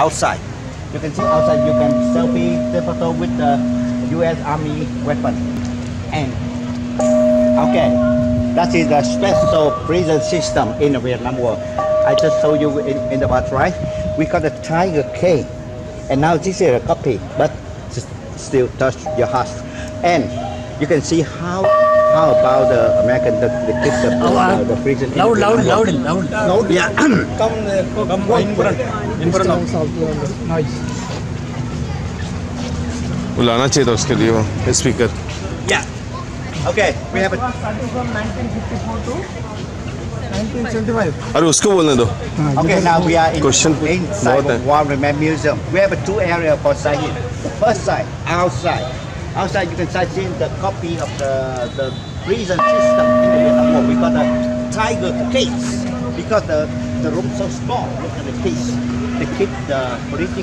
outside. You can see outside. You can selfie the photo with the U.S. Army weapon. And okay, that is the special prison system in the Vietnam War. I just told you in, in the past, right? We got the Tiger Cage, and now this is a copy, but still touch your heart. And you can see how how about the American the, the keep the, uh, the, the prison. in Loud, loud, Vietnam War. loud, loud. Yeah. Come, uh, come in front. In front of. Noise. बुलाना चाहिए था उसके लिए वो speaker yeah. Okay, we have a From 1954 to 1975. अरे उसको बोलने दो Okay, now we are in, Question inside बहुत of है। War Remember Museum. We have a two area for sightseeing. First side, outside. You can sightsee the copy of the, the prison system in the Vietnam. We got a tiger cage because the, the room so small. Look at the cage. They keep the breathing